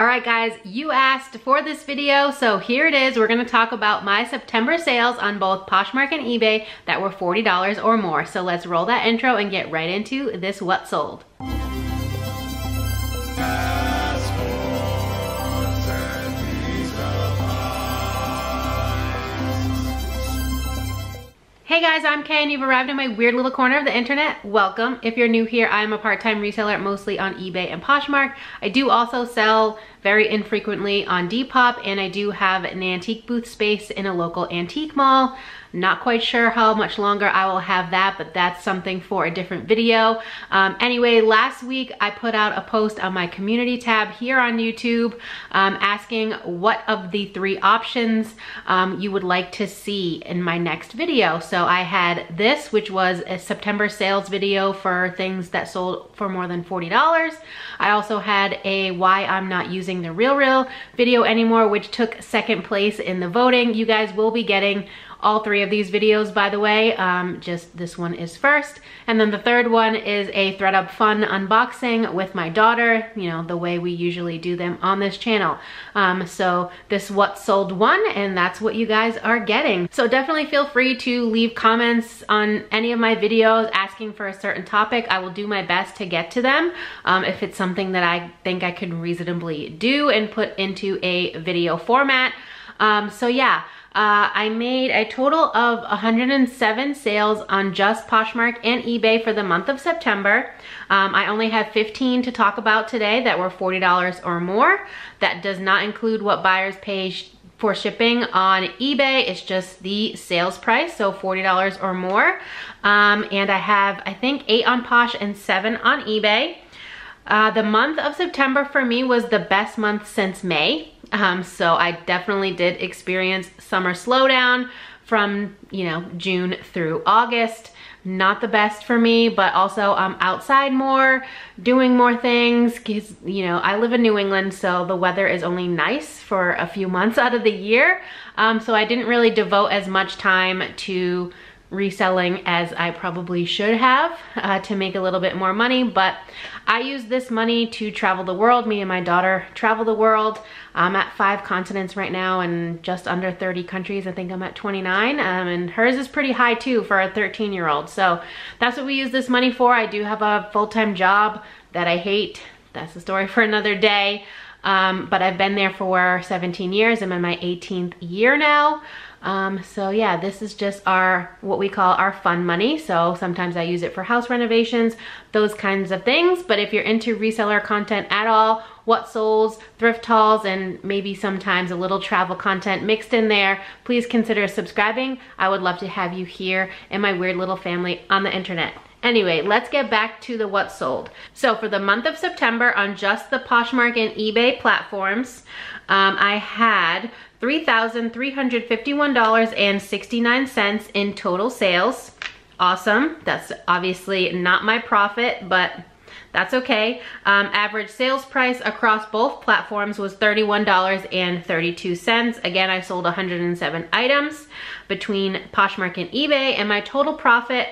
All right guys, you asked for this video, so here it is. We're gonna talk about my September sales on both Poshmark and eBay that were $40 or more. So let's roll that intro and get right into this what sold. Hey guys, I'm Kay and you've arrived in my weird little corner of the internet. Welcome. If you're new here, I'm a part-time reseller mostly on eBay and Poshmark. I do also sell very infrequently on Depop and I do have an antique booth space in a local antique mall. Not quite sure how much longer I will have that, but that's something for a different video. Um, anyway, last week I put out a post on my community tab here on YouTube um, asking what of the three options um, you would like to see in my next video. So I had this, which was a September sales video for things that sold for more than $40. I also had a why I'm not using the Real Real video anymore, which took second place in the voting. You guys will be getting all three of these videos, by the way. Um, just this one is first. And then the third one is a thredUP fun unboxing with my daughter, you know, the way we usually do them on this channel. Um, so this what sold one and that's what you guys are getting. So definitely feel free to leave comments on any of my videos asking for a certain topic. I will do my best to get to them um, if it's something that I think I can reasonably do and put into a video format. Um, so yeah, uh, I made a total of 107 sales on just Poshmark and eBay for the month of September. Um, I only have 15 to talk about today that were $40 or more. That does not include what buyers pay for shipping on eBay. It's just the sales price, so $40 or more. Um, and I have, I think, eight on Posh and seven on eBay. Uh, the month of September for me was the best month since May. Um, so I definitely did experience summer slowdown from, you know, June through August. Not the best for me, but also I'm outside more, doing more things, because, you know, I live in New England, so the weather is only nice for a few months out of the year. Um, so I didn't really devote as much time to reselling as I probably should have uh, to make a little bit more money, but I use this money to travel the world. Me and my daughter travel the world. I'm at five continents right now and just under 30 countries. I think I'm at 29 um, and hers is pretty high too for a 13 year old. So that's what we use this money for. I do have a full-time job that I hate. That's a story for another day. Um, but I've been there for 17 years. I'm in my 18th year now. Um, so yeah, this is just our, what we call our fun money. So sometimes I use it for house renovations, those kinds of things. But if you're into reseller content at all, what solds, thrift hauls, and maybe sometimes a little travel content mixed in there, please consider subscribing. I would love to have you here in my weird little family on the internet. Anyway, let's get back to the what sold. So for the month of September on just the Poshmark and eBay platforms, um, I had $3,351.69 in total sales. Awesome. That's obviously not my profit, but that's okay. Um, average sales price across both platforms was $31.32. Again, I sold 107 items between Poshmark and eBay, and my total profit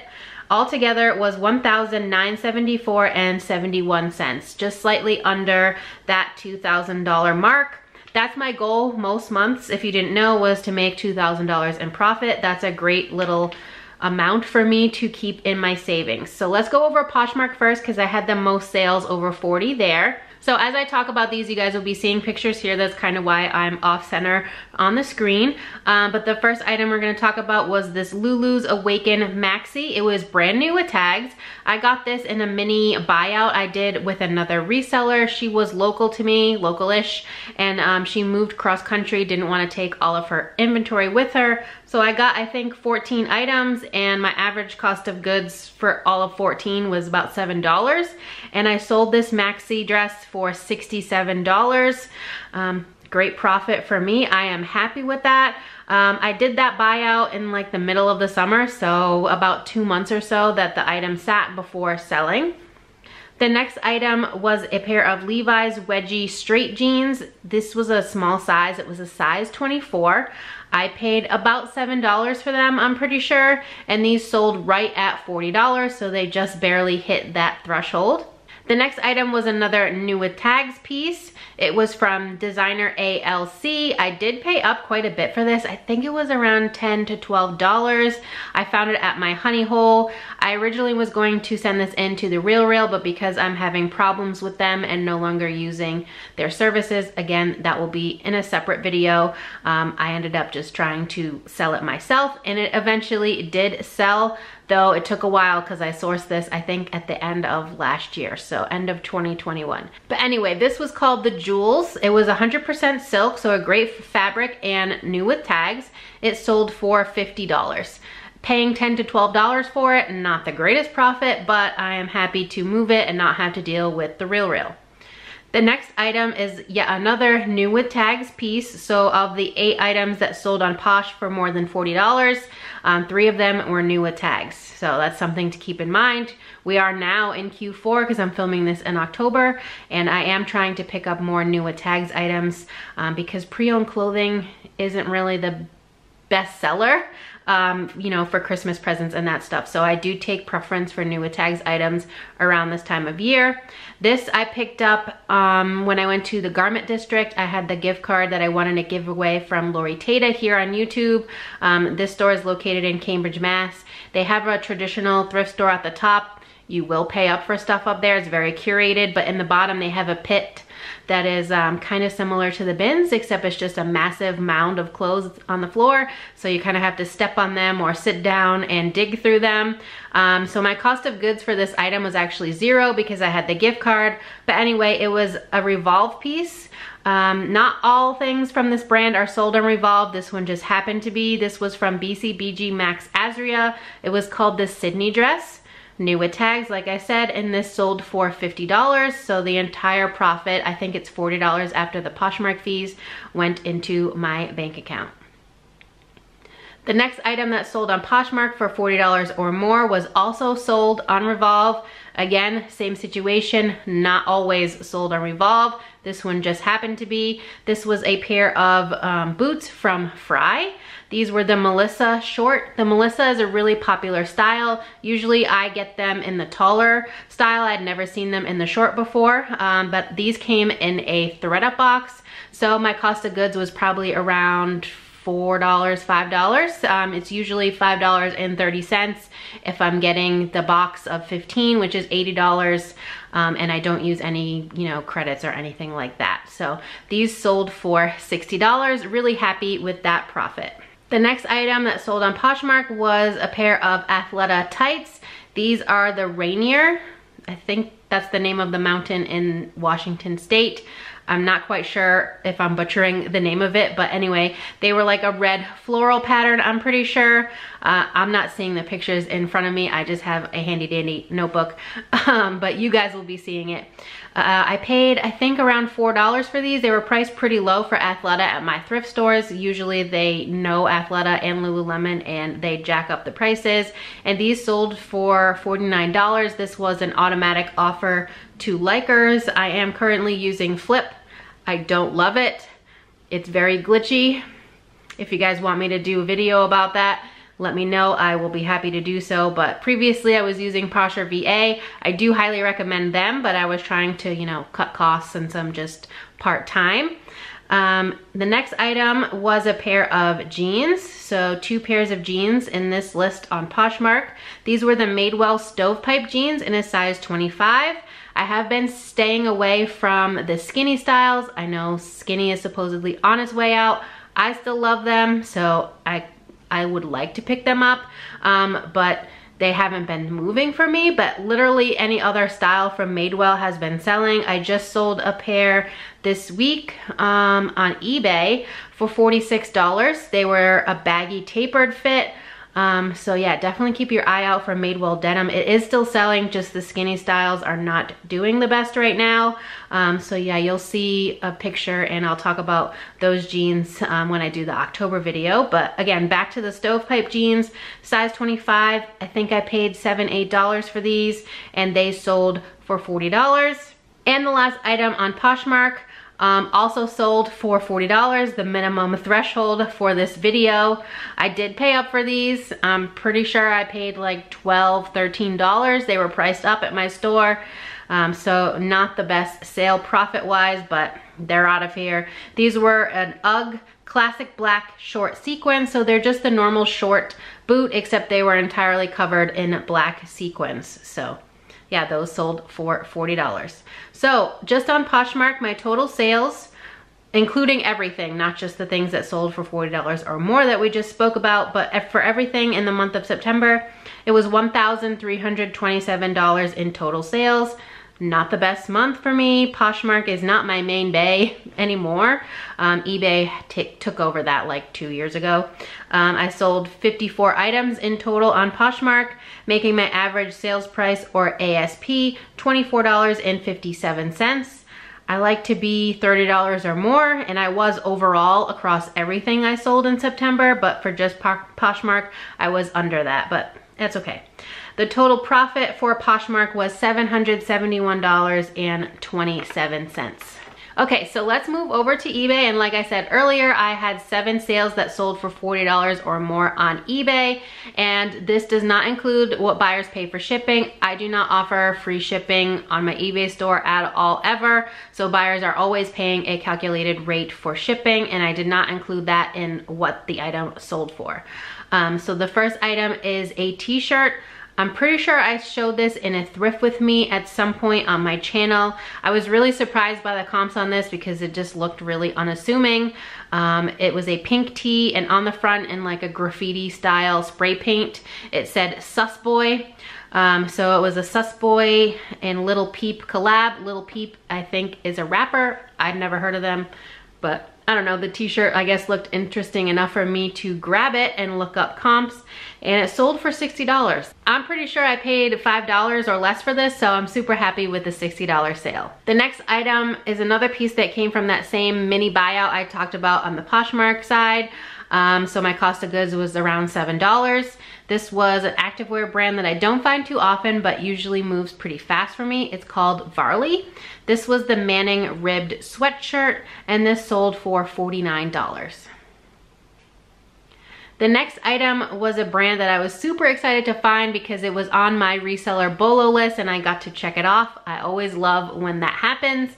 altogether was 1,974 and 71 cents, just slightly under that $2,000 mark. That's my goal most months, if you didn't know, was to make $2,000 in profit. That's a great little amount for me to keep in my savings. So let's go over Poshmark first because I had the most sales over 40 there. So as I talk about these, you guys will be seeing pictures here. That's kind of why I'm off center on the screen. Um, but the first item we're gonna talk about was this Lulu's Awaken Maxi. It was brand new with tags. I got this in a mini buyout I did with another reseller. She was local to me, local-ish, and um, she moved cross country, didn't wanna take all of her inventory with her. So I got, I think, 14 items and my average cost of goods for all of 14 was about $7. And I sold this maxi dress for $67. Um, great profit for me. I am happy with that. Um, I did that buyout in like the middle of the summer, so about two months or so that the item sat before selling. The next item was a pair of Levi's Wedgie straight jeans. This was a small size, it was a size 24. I paid about $7 for them, I'm pretty sure, and these sold right at $40, so they just barely hit that threshold. The next item was another new with tags piece. It was from designer ALC. I did pay up quite a bit for this. I think it was around 10 to $12. I found it at my honey hole. I originally was going to send this into the Real Real, but because I'm having problems with them and no longer using their services, again, that will be in a separate video. Um, I ended up just trying to sell it myself and it eventually did sell though it took a while because I sourced this I think at the end of last year so end of 2021 but anyway this was called the Jewels. It was 100% silk so a great fabric and new with tags. It sold for $50 paying 10 to $12 for it not the greatest profit but I am happy to move it and not have to deal with the real real the next item is yet another new with tags piece. So of the eight items that sold on Posh for more than $40, um, three of them were new with tags. So that's something to keep in mind. We are now in Q4 because I'm filming this in October and I am trying to pick up more new with tags items um, because pre-owned clothing isn't really the best seller um, you know, for Christmas presents and that stuff. So I do take preference for new tags items around this time of year. This I picked up um, when I went to the garment district. I had the gift card that I wanted to give away from Lori Tata here on YouTube. Um, this store is located in Cambridge, Mass. They have a traditional thrift store at the top. You will pay up for stuff up there. It's very curated, but in the bottom they have a pit that is um, kind of similar to the bins, except it's just a massive mound of clothes on the floor. So you kind of have to step on them or sit down and dig through them. Um, so my cost of goods for this item was actually zero because I had the gift card. But anyway, it was a Revolve piece. Um, not all things from this brand are sold on Revolve. This one just happened to be. This was from BCBG Max Azria. It was called the Sydney dress new with tags like I said and this sold for $50 so the entire profit I think it's $40 after the Poshmark fees went into my bank account. The next item that sold on Poshmark for $40 or more was also sold on Revolve. Again, same situation, not always sold on Revolve. This one just happened to be. This was a pair of um, boots from Frye. These were the Melissa short. The Melissa is a really popular style. Usually I get them in the taller style. I'd never seen them in the short before, um, but these came in a thredUP box. So my cost of goods was probably around $4, $5. Um, it's usually $5.30 if I'm getting the box of 15, which is $80. Um, and I don't use any, you know, credits or anything like that. So these sold for $60. Really happy with that profit. The next item that sold on Poshmark was a pair of Athleta tights. These are the Rainier. I think that's the name of the mountain in Washington State. I'm not quite sure if I'm butchering the name of it, but anyway, they were like a red floral pattern, I'm pretty sure. Uh, I'm not seeing the pictures in front of me. I just have a handy dandy notebook, um, but you guys will be seeing it. Uh, I paid, I think around $4 for these. They were priced pretty low for Athleta at my thrift stores. Usually they know Athleta and Lululemon and they jack up the prices. And these sold for $49. This was an automatic offer to likers. I am currently using Flyp I don't love it. It's very glitchy. If you guys want me to do a video about that, let me know. I will be happy to do so. But previously I was using Posher VA. I do highly recommend them, but I was trying to, you know, cut costs since I'm just part-time. Um, the next item was a pair of jeans. So two pairs of jeans in this list on Poshmark. These were the Madewell Stovepipe jeans in a size 25. I have been staying away from the skinny styles. I know skinny is supposedly on its way out. I still love them, so I, I would like to pick them up, um, but they haven't been moving for me, but literally any other style from Madewell has been selling. I just sold a pair this week um, on eBay for $46. They were a baggy tapered fit. Um, so yeah, definitely keep your eye out for Madewell denim. It is still selling, just the skinny styles are not doing the best right now. Um, so yeah, you'll see a picture and I'll talk about those jeans um, when I do the October video. But again, back to the stovepipe jeans, size 25. I think I paid seven, eight dollars for these and they sold for $40. And the last item on Poshmark um, also sold for $40, the minimum threshold for this video. I did pay up for these. I'm pretty sure I paid like $12, $13. They were priced up at my store. Um, so not the best sale profit wise, but they're out of here. These were an UGG classic black short sequin. So they're just the normal short boot, except they were entirely covered in black sequins. So yeah, those sold for $40. So just on Poshmark, my total sales, including everything, not just the things that sold for $40 or more that we just spoke about, but for everything in the month of September, it was $1,327 in total sales not the best month for me. Poshmark is not my main bay anymore. Um, eBay took over that like two years ago. Um, I sold 54 items in total on Poshmark, making my average sales price or ASP $24.57. I like to be $30 or more and I was overall across everything I sold in September, but for just Poshmark, I was under that, but that's okay. The total profit for Poshmark was $771.27. Okay, so let's move over to eBay. And like I said earlier, I had seven sales that sold for $40 or more on eBay. And this does not include what buyers pay for shipping. I do not offer free shipping on my eBay store at all ever. So buyers are always paying a calculated rate for shipping. And I did not include that in what the item sold for. Um, so the first item is a t-shirt I'm pretty sure I showed this in a thrift with me at some point on my channel. I was really surprised by the comps on this because it just looked really unassuming. Um, it was a pink tee and on the front in like a graffiti style spray paint, it said Sus Boy. Um, so it was a Sus Boy and Little Peep collab. Little Peep, I think, is a rapper. I'd never heard of them, but I don't know, the t-shirt I guess looked interesting enough for me to grab it and look up comps and it sold for $60. I'm pretty sure I paid $5 or less for this, so I'm super happy with the $60 sale. The next item is another piece that came from that same mini buyout I talked about on the Poshmark side. Um, so my cost of goods was around $7. This was an activewear brand that I don't find too often, but usually moves pretty fast for me. It's called Varley. This was the Manning ribbed sweatshirt, and this sold for $49. The next item was a brand that I was super excited to find because it was on my reseller BOLO list and I got to check it off. I always love when that happens.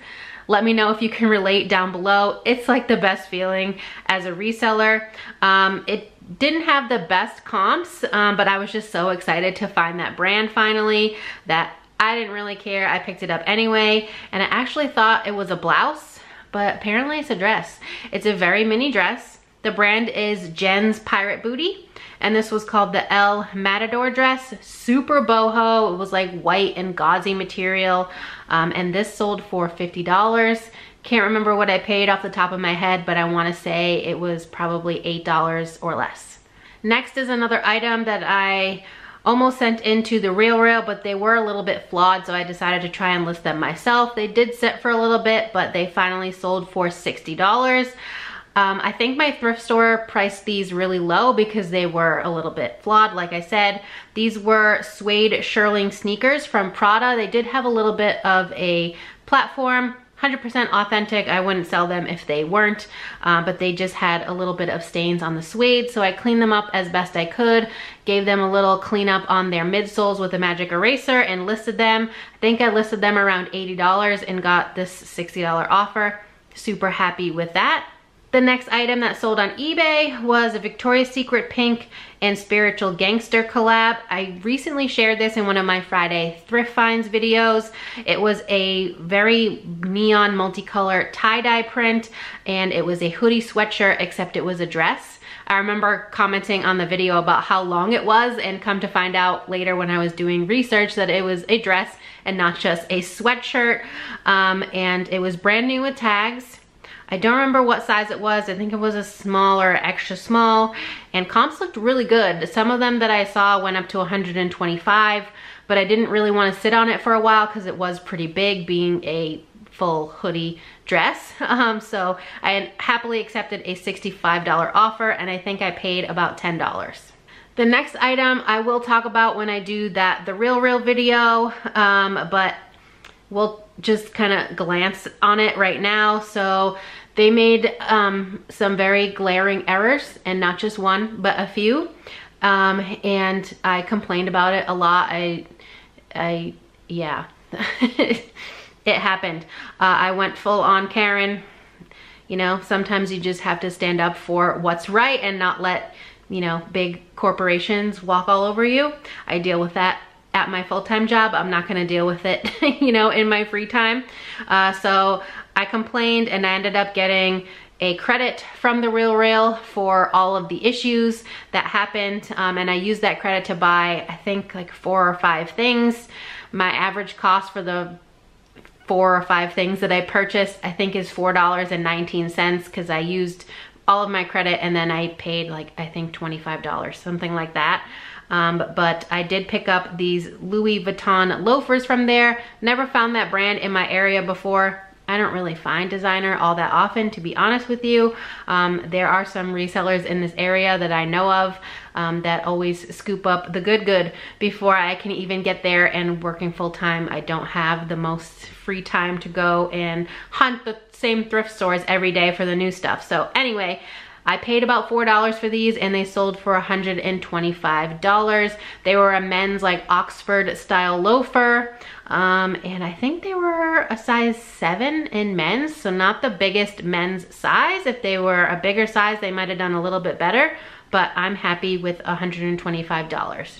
Let me know if you can relate down below. It's like the best feeling as a reseller. Um, it didn't have the best comps, um, but I was just so excited to find that brand finally that I didn't really care. I picked it up anyway, and I actually thought it was a blouse, but apparently it's a dress. It's a very mini dress. The brand is Jen's Pirate Booty and this was called the El Matador dress. Super boho, it was like white and gauzy material, um, and this sold for $50. Can't remember what I paid off the top of my head, but I wanna say it was probably $8 or less. Next is another item that I almost sent into the Real Real, but they were a little bit flawed, so I decided to try and list them myself. They did sit for a little bit, but they finally sold for $60. Um, I think my thrift store priced these really low because they were a little bit flawed. Like I said, these were suede shearling sneakers from Prada. They did have a little bit of a platform, 100% authentic. I wouldn't sell them if they weren't, uh, but they just had a little bit of stains on the suede. So I cleaned them up as best I could, gave them a little cleanup on their midsoles with a magic eraser and listed them. I think I listed them around $80 and got this $60 offer. Super happy with that. The next item that sold on eBay was a Victoria's Secret pink and Spiritual Gangster collab. I recently shared this in one of my Friday thrift finds videos. It was a very neon multicolor tie-dye print and it was a hoodie sweatshirt except it was a dress. I remember commenting on the video about how long it was and come to find out later when I was doing research that it was a dress and not just a sweatshirt. Um, and it was brand new with tags I don't remember what size it was. I think it was a small or extra small. And comps looked really good. Some of them that I saw went up to 125, but I didn't really want to sit on it for a while because it was pretty big being a full hoodie dress. Um, so I happily accepted a $65 offer and I think I paid about $10. The next item I will talk about when I do that The Real Real video, um, but we'll just kind of glance on it right now. So they made um, some very glaring errors and not just one, but a few. Um, and I complained about it a lot. I, I, yeah. it happened. Uh, I went full on Karen. You know, sometimes you just have to stand up for what's right and not let, you know, big corporations walk all over you. I deal with that at my full-time job. I'm not gonna deal with it, you know, in my free time. Uh, so I complained and I ended up getting a credit from the Real Rail for all of the issues that happened. Um, and I used that credit to buy, I think like four or five things. My average cost for the four or five things that I purchased, I think is $4.19 because I used all of my credit and then I paid like, I think $25, something like that. Um, but I did pick up these Louis Vuitton loafers from there. Never found that brand in my area before. I don't really find designer all that often, to be honest with you. Um, there are some resellers in this area that I know of um, that always scoop up the good good before I can even get there and working full time, I don't have the most free time to go and hunt the same thrift stores every day for the new stuff. So anyway, I paid about $4 for these and they sold for $125. They were a men's like Oxford style loafer. Um, and I think they were a size seven in men's, so not the biggest men's size. If they were a bigger size, they might have done a little bit better, but I'm happy with $125.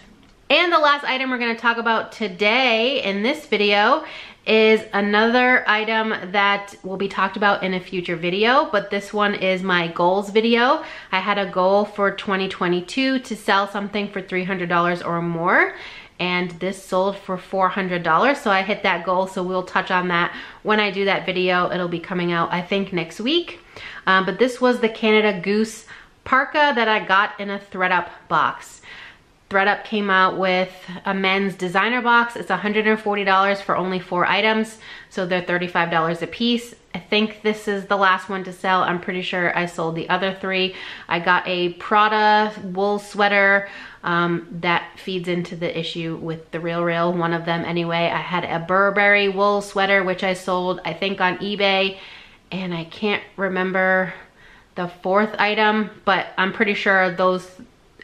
And the last item we're gonna talk about today in this video is another item that will be talked about in a future video, but this one is my goals video. I had a goal for 2022 to sell something for $300 or more and this sold for $400 so I hit that goal so we'll touch on that when I do that video. It'll be coming out I think next week. Um, but this was the Canada Goose parka that I got in a thredUP box thredUP came out with a men's designer box. It's $140 for only four items, so they're $35 a piece. I think this is the last one to sell. I'm pretty sure I sold the other three. I got a Prada wool sweater um, that feeds into the issue with the Real Real, one of them anyway. I had a Burberry wool sweater, which I sold, I think on eBay, and I can't remember the fourth item, but I'm pretty sure those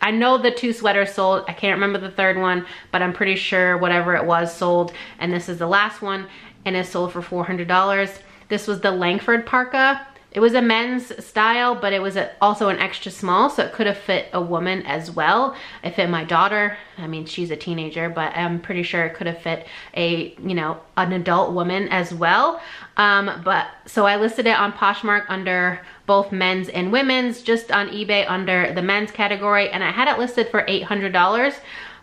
I know the two sweaters sold. I can't remember the third one, but I'm pretty sure whatever it was sold. And this is the last one and it sold for $400. This was the Langford parka. It was a men's style, but it was also an extra small, so it could have fit a woman as well. It fit my daughter. I mean, she's a teenager, but I'm pretty sure it could have fit a, you know, an adult woman as well. Um, but so I listed it on Poshmark under both men's and women's, just on eBay under the men's category, and I had it listed for $800,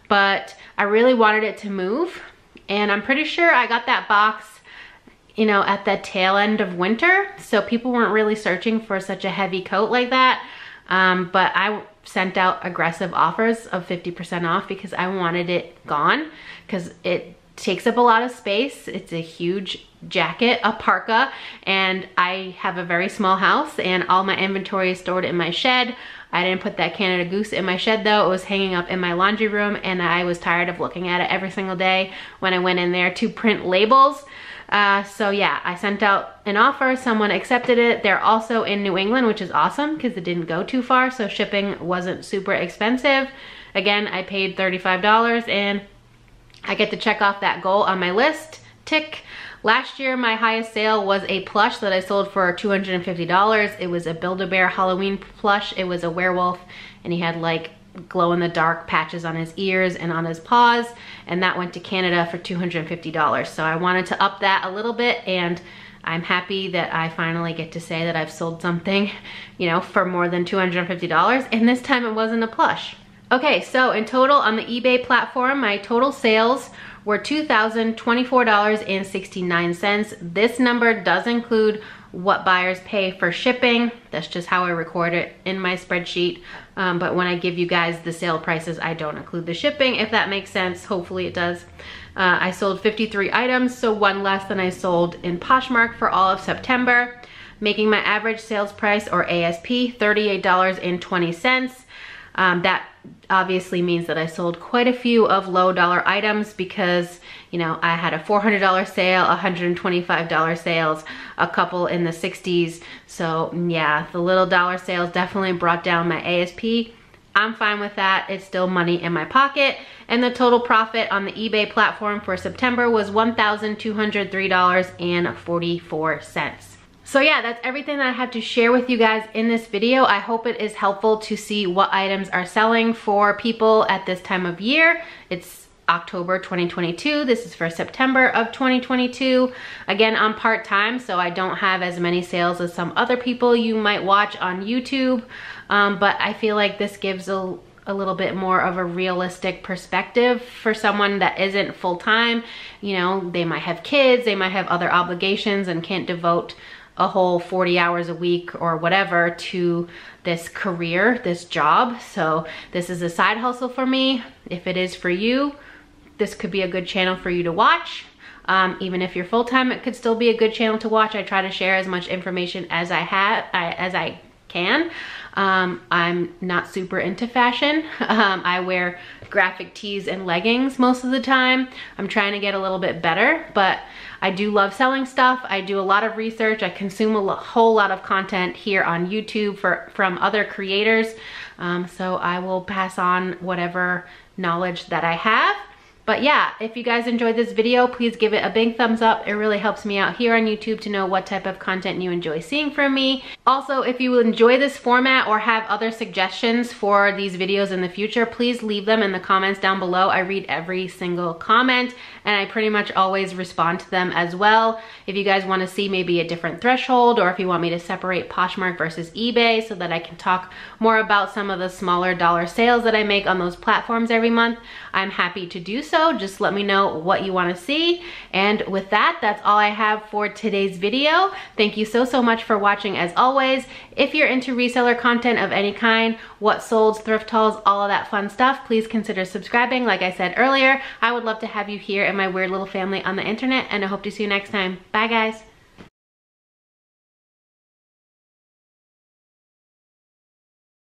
but I really wanted it to move, and I'm pretty sure I got that box you know, at the tail end of winter. So people weren't really searching for such a heavy coat like that. Um, but I sent out aggressive offers of 50% off because I wanted it gone because it takes up a lot of space. It's a huge jacket, a parka, and I have a very small house and all my inventory is stored in my shed. I didn't put that Canada Goose in my shed though. It was hanging up in my laundry room and I was tired of looking at it every single day when I went in there to print labels. Uh, so yeah, I sent out an offer, someone accepted it. They're also in New England, which is awesome because it didn't go too far, so shipping wasn't super expensive. Again, I paid $35 and I get to check off that goal on my list. Tick. Last year, my highest sale was a plush that I sold for $250. It was a Build-A-Bear Halloween plush. It was a werewolf and he had like glow in the dark patches on his ears and on his paws and that went to Canada for $250 so I wanted to up that a little bit and I'm happy that I finally get to say that I've sold something you know for more than $250 and this time it wasn't a plush okay so in total on the eBay platform my total sales were $2,024.69 this number does include what buyers pay for shipping. That's just how I record it in my spreadsheet. Um, but when I give you guys the sale prices, I don't include the shipping, if that makes sense. Hopefully it does. Uh, I sold 53 items, so one less than I sold in Poshmark for all of September, making my average sales price, or ASP, $38.20. Um, that obviously means that I sold quite a few of low dollar items because, you know, I had a $400 sale, $125 sales, a couple in the 60s. So yeah, the little dollar sales definitely brought down my ASP. I'm fine with that. It's still money in my pocket. And the total profit on the eBay platform for September was $1,203.44. So yeah, that's everything that I have to share with you guys in this video. I hope it is helpful to see what items are selling for people at this time of year. It's October 2022. This is for September of 2022. Again, I'm part-time, so I don't have as many sales as some other people you might watch on YouTube. Um, but I feel like this gives a, a little bit more of a realistic perspective for someone that isn't full-time. You know, they might have kids, they might have other obligations and can't devote a whole 40 hours a week or whatever to this career, this job. So this is a side hustle for me. If it is for you, this could be a good channel for you to watch. Um, even if you're full-time, it could still be a good channel to watch. I try to share as much information as I have, I, as I can. Um, I'm not super into fashion. Um, I wear graphic tees and leggings most of the time. I'm trying to get a little bit better, but I do love selling stuff. I do a lot of research. I consume a whole lot of content here on YouTube for from other creators. Um, so I will pass on whatever knowledge that I have. But yeah, if you guys enjoyed this video, please give it a big thumbs up. It really helps me out here on YouTube to know what type of content you enjoy seeing from me. Also, if you enjoy this format or have other suggestions for these videos in the future, please leave them in the comments down below. I read every single comment and I pretty much always respond to them as well. If you guys wanna see maybe a different threshold or if you want me to separate Poshmark versus eBay so that I can talk more about some of the smaller dollar sales that I make on those platforms every month, I'm happy to do so. Just let me know what you wanna see. And with that, that's all I have for today's video. Thank you so, so much for watching as always. If you're into reseller content of any kind, what solds, thrift hauls, all of that fun stuff, please consider subscribing. Like I said earlier, I would love to have you here in my weird little family on the internet and I hope to see you next time. Bye guys.